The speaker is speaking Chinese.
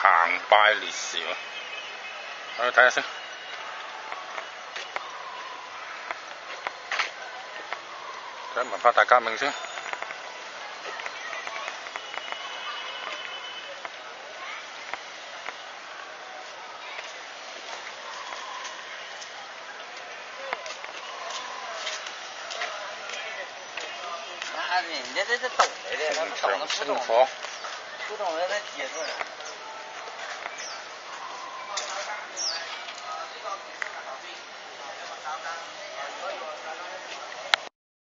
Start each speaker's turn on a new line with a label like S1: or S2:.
S1: 行拜烈士，我去睇下先。睇文化大革命先。
S2: 那人家这这懂来的，他们懂得不懂，不懂的他解释。